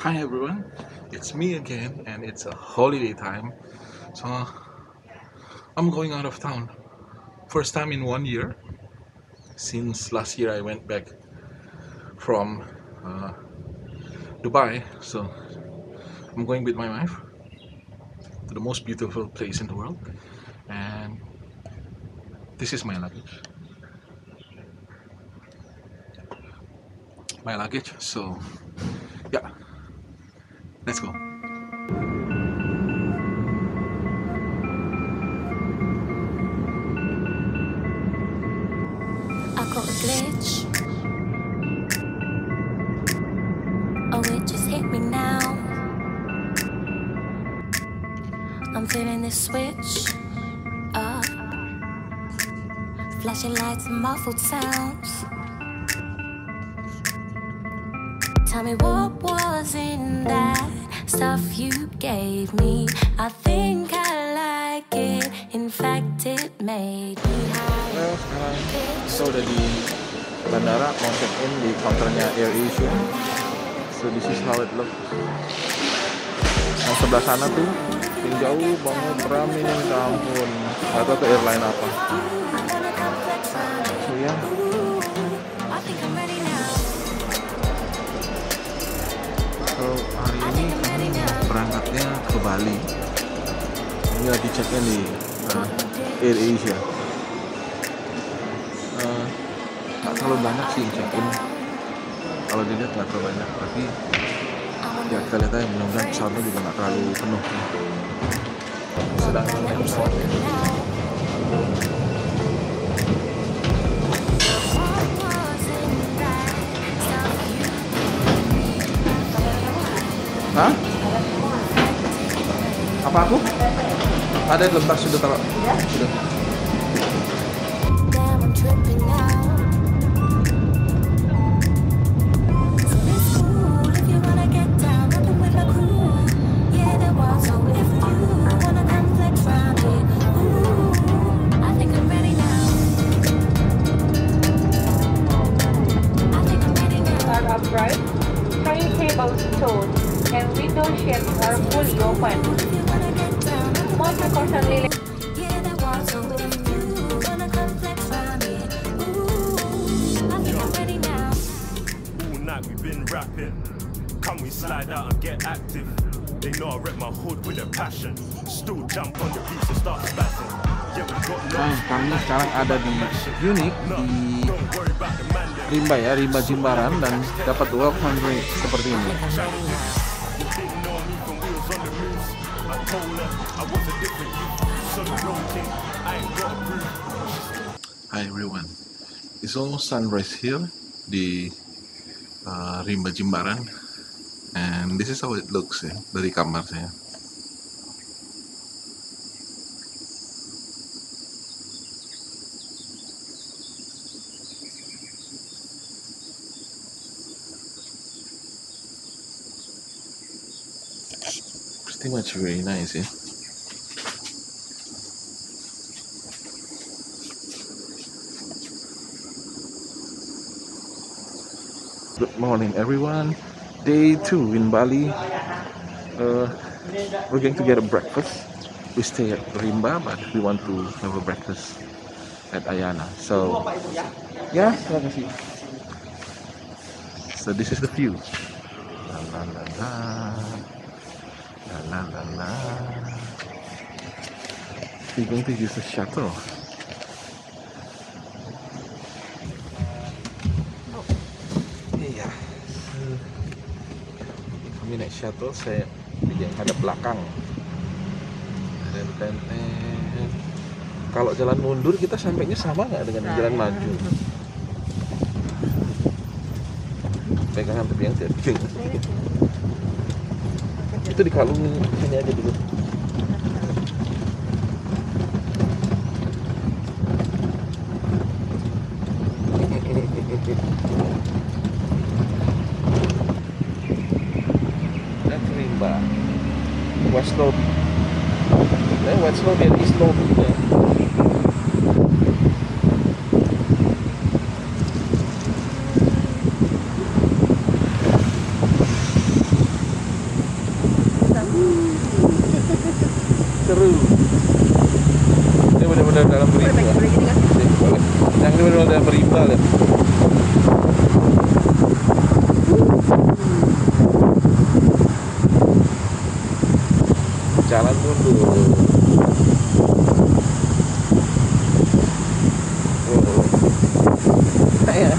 Hi everyone, it's me again, and it's a holiday time. So I'm going out of town. First time in one year. Since last year I went back from uh, Dubai. So I'm going with my wife to the most beautiful place in the world, and this is my luggage. My luggage. So yeah, let's go. I got a glitch. Oh, it just hit me now. I'm feeling this switch up. Flashing lights and muffled sounds. Tell me what was in that stuff you gave me. I think I like it. In fact, it made me high. Well, sekarang kita udah di bandara mau check in di counternya Air Asia. So this is how it looks. Yang sebelah sana tuh yang jauh banget rame nih minta ampun. Gak tau tuh airline apa. So ya, berangkatnya ke Bali. Ini lagi in di uh, Air Asia. Eh, nggak terlalu banyak sih check in. Kalau dilihat nggak terlalu banyak, tapi ya kita lihat aja mudah-mudahan pesawatnya juga nggak terlalu penuh. Sedang naik pesawat ya. Apa aku? Ada di lepas sudah. Sudah. Damn, Unique di. Rimba ya, Rimba Jimbaran dan dapat welcome drink seperti ini. Hi everyone, it's almost sunrise here di uh, Rimba Jimbaran and this is how it looks ya dari kamar saya. Pretty much really nice ya. Good morning, everyone. Day two in Bali. Uh, we're going to get a breakfast. We stay at Rimba, but we want to have a breakfast at Ayana. So, yeah. So this is the view. La la la la. La la la la. We're going to use the shuttle. Iya. Kami naik shuttle, saya yang ada belakang. Kalau jalan mundur kita sampainya sama nggak dengan jalan maju? Pegangan tapi yang tidak Itu dikalungin sini aja dulu. Dan rimba. West Slope. Eh, West Slope dan East Slope juga. seru. Ini benar-benar dalam berita. Sih, boleh. Yang ini benar-benar dalam berita lihat. Jalan mundur. Oh. Ya.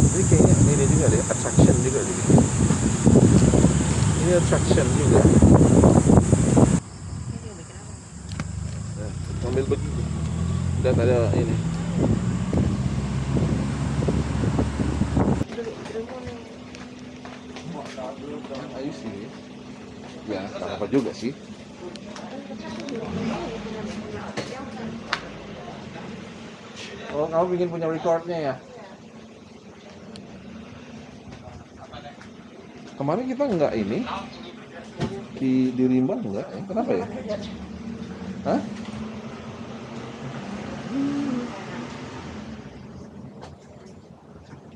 Ini kayaknya ini juga deh, attraction juga deh. Ini attraction juga. Nah, Sambil begitu. Dan ada ini. Ayo sih. Ya, tak apa juga sih. Oh, kamu bikin punya recordnya ya? Kemarin kita nggak ini di di Rimba nggak ya? Kenapa ya? Hah?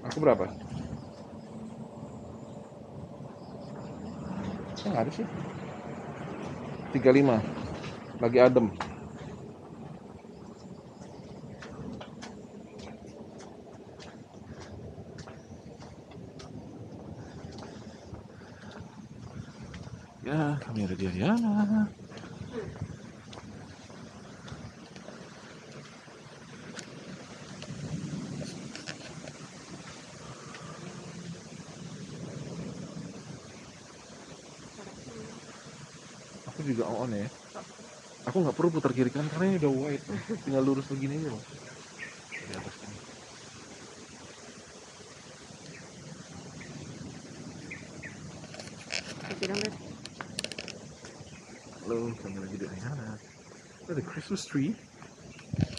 Aku berapa? Ya, nggak ada sih. 35 lagi adem. Ya, kami ada di Ariana. On ya. Aku nggak perlu putar kiri kanan karena ini udah wide. Tinggal lurus begini aja loh. Di atas ini. Hello, kami lagi di Ariana. There's a Christmas tree.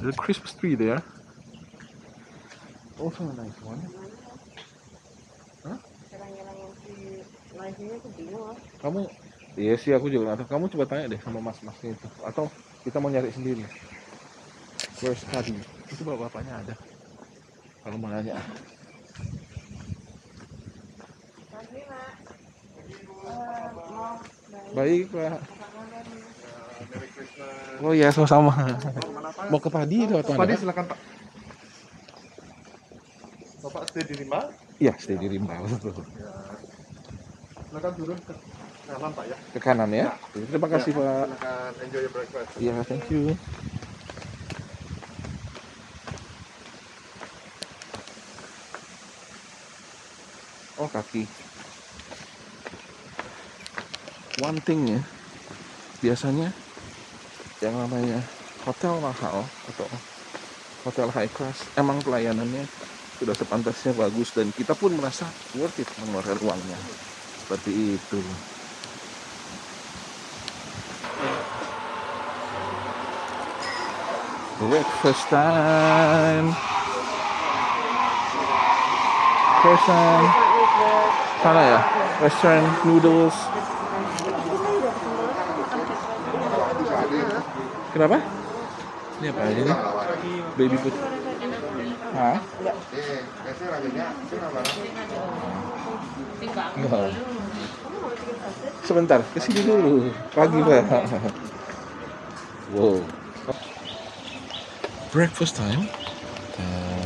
There's a Christmas tree there. Also a nice one. Kamu, iya sih aku juga tahu. Kamu coba tanya deh sama mas-masnya itu. Atau kita mau nyari sendiri. Where's Tadi? Itu bapak-bapaknya ada. Kalau mau nanya. Baik pak. Oh iya sama-sama. Mau ke padi itu atau Padi silakan Pak. Bapak stay di Rimba, Iya, stay di Rimba. betul. silakan turun ke kanan Pak ya. Ke kanan ya. Terima kasih pak. Silakan enjoy your breakfast. Iya, thank you. Oh, kaki. One thing ya, biasanya yang namanya hotel mahal atau hotel high class, emang pelayanannya sudah sepantasnya bagus dan kita pun merasa worth it mengeluarkan uangnya. Seperti itu. Breakfast time. Croissant. Sana ya? Western noodles. Kenapa? Ini apa aja nih? Baby food. Hah? Enggak. Sebentar, ke sini dulu. Pagi, Pak. Wow. Breakfast time. Uh,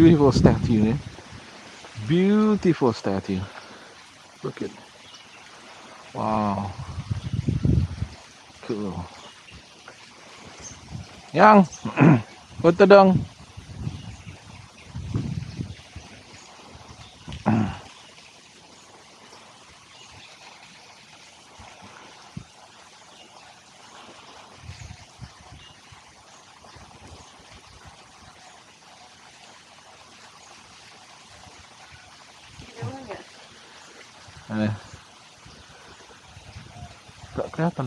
Beautiful statue, eh? Beautiful statue. Look at. Wow. Cool. Yang, foto dong.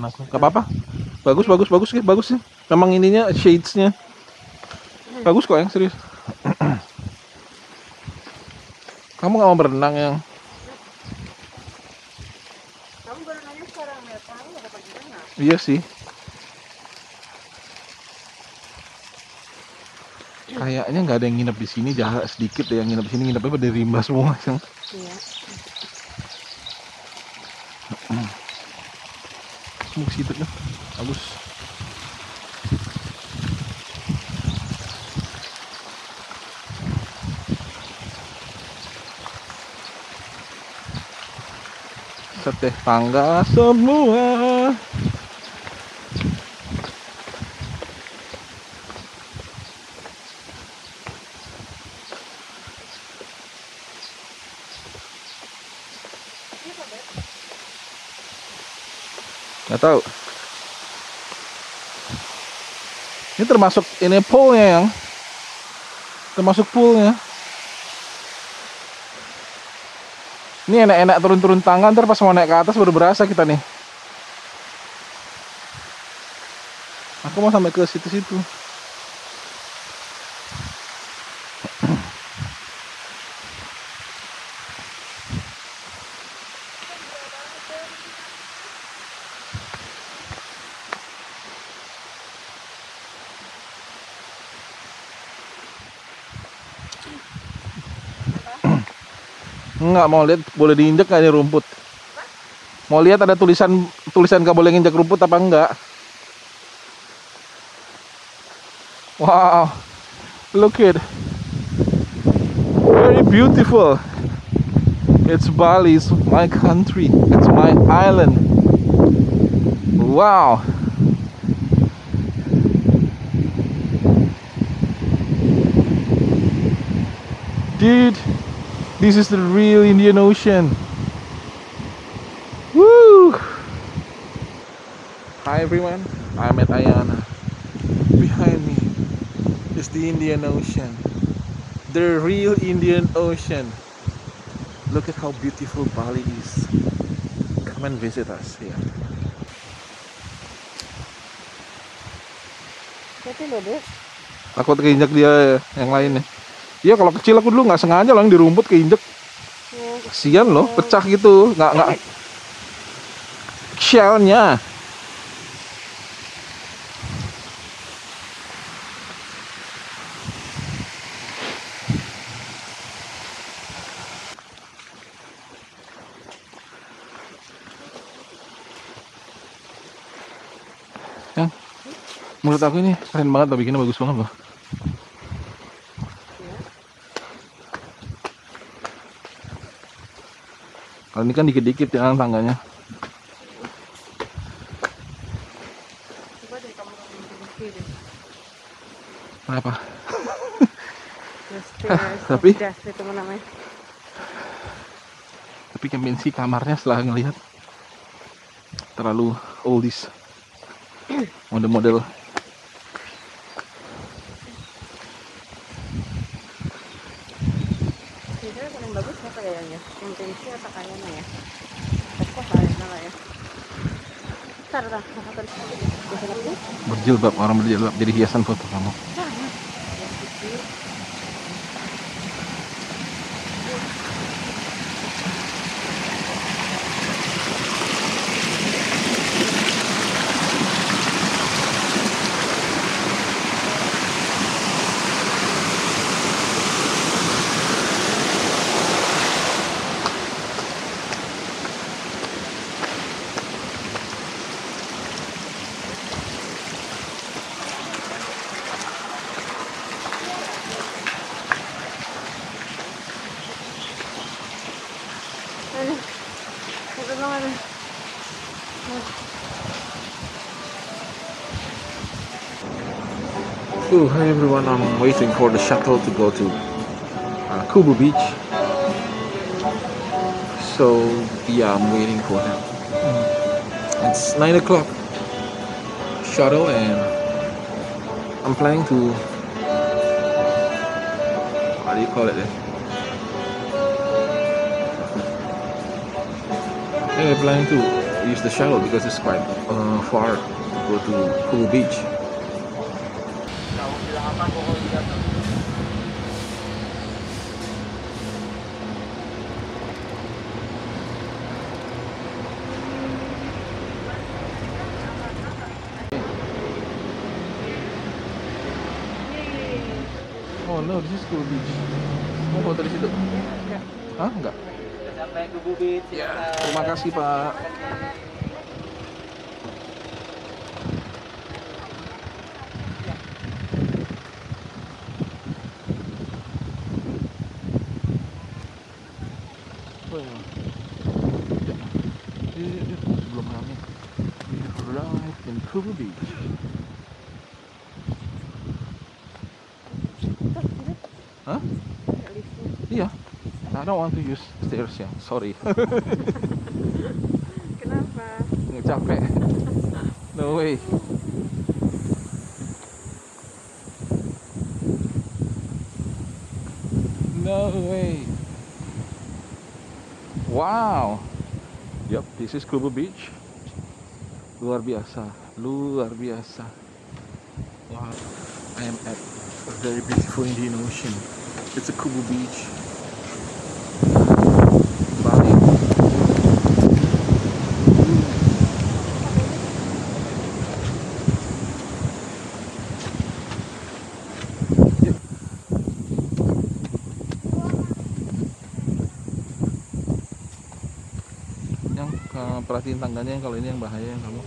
Aku. Gak apa-apa. Bagus, bagus, bagus sih, bagus sih. Memang ininya shadesnya bagus kok yang serius. Kamu gak mau berenang yang? Kamu baru nanya sekarang, ya. Kamu nggak berenang. Iya sih. Kayaknya nggak ada yang nginep di sini, jarak sedikit deh yang nginep di sini. Nginepnya pada rimba semua. Yang Iya. mau kan. Bagus. Seteh tangga semua. Gak tahu. Ini termasuk ini poolnya yang termasuk poolnya. Ini enak-enak turun-turun tangga ntar pas mau naik ke atas baru berasa kita nih. Aku mau sampai ke situ-situ. Enggak mau lihat boleh diinjek nggak ini rumput. Mau lihat ada tulisan tulisan nggak boleh nginjek rumput apa enggak? Wow, look it, very beautiful. It's Bali, it's my country, it's my island. Wow. Dude, this is the real Indian Ocean. Woo! Hi everyone, I'm at Ayana. Behind me is the Indian Ocean. The real Indian Ocean. Look at how beautiful Bali is. Come and visit us here. Takut keinjak dia yang lainnya. Iya kalau kecil aku dulu nggak sengaja loh di rumput keinjek. Kasian loh, pecah gitu, nggak nggak shellnya. Yang menurut aku ini keren banget loh, bikinnya bagus banget loh. Kalau ini kan dikit-dikit ya tangganya. Coba deh kamu kamu bersih deh. Kenapa? Dusty, tapi- itu namanya. Tapi Kempinski kamarnya setelah ngelihat terlalu oldies. Model-model Sebenarnya paling bagus apa ya yang ya? Intensi atau kayaknya ya? Of course kayaknya lah ya. Ntar lah, apa tadi? Bisa lagi? Berjilbab orang berjilbab jadi hiasan foto kamu. Hi everyone. I'm waiting for the shuttle to go to uh, Kubu Beach. So, yeah, I'm waiting for them. Mm. It's 9 o'clock. Shuttle, and I'm planning to. What do you call it then? Yeah, I'm planning to use the shuttle because it's quite uh, far to go to Kubu Beach. Oh no, this is Kubu Beach. Mau foto di situ? Hah? Enggak. Sampai ke bubit. Ya, terima kasih Pak. Oh, iya. Ya. Ini- ini belum rame. We arrived in Beach. I don't want to use stairs ya. Sorry. Kenapa? Nggak capek. No way. No way. Wow. Yup, this is Kubu Beach. Luar biasa, luar biasa. Wow. I am at a very beautiful Indian Ocean. It's a Kubu Beach. Perhatiin tangganya kalau ini yang bahaya yang kamu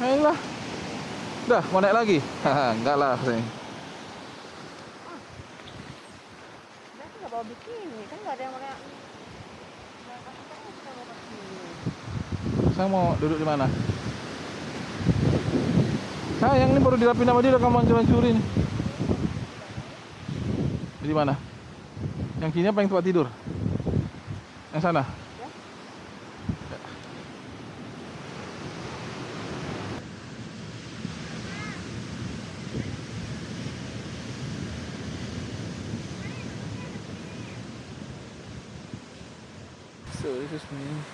Ayolah. Dah, mau naik lagi? Haha, enggak lah. sayang. Mereka nggak bawa bikini, kan nggak ada yang pakai. Kan bawa bikini. Saya mau duduk di mana? Sayang ini baru dirapin sama dia udah kamu hancur-hancurin. Di mana? Yang kini apa yang tempat tidur? Yang sana? So this is me.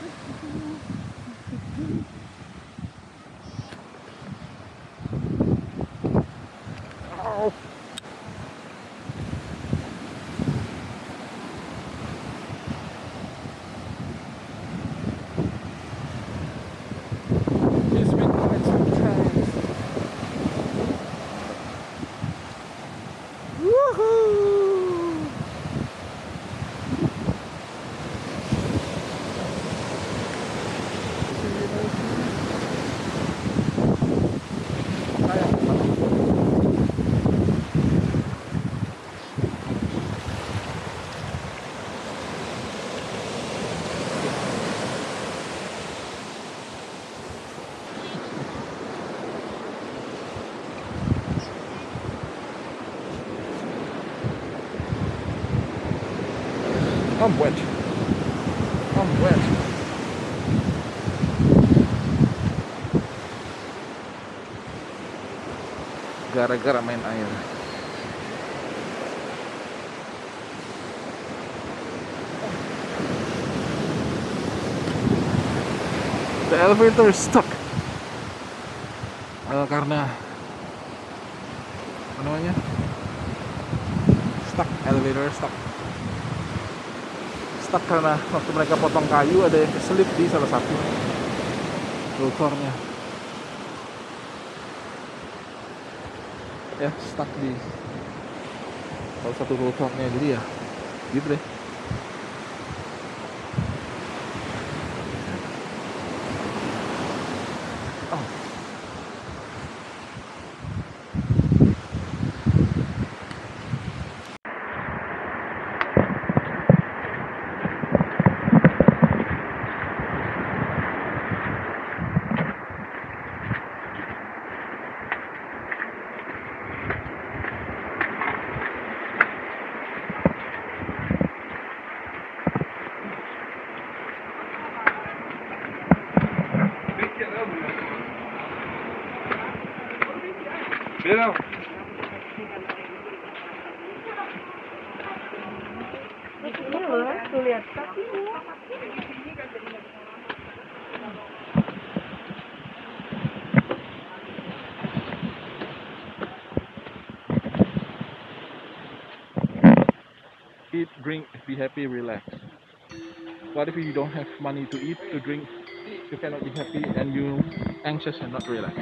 It's I'm wet. I'm wet. gara-gara main air the elevator is stuck uh, karena apa namanya stuck elevator stuck stuck karena waktu mereka potong kayu ada yang keselip di salah satu rotornya ya stuck di salah satu rotornya jadi ya gitu deh Kakinya. eat, drink, be happy, relax. What if you don't have money to eat, to drink, you cannot be happy and you anxious and not relax?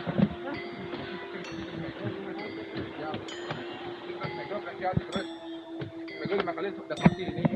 da família, né?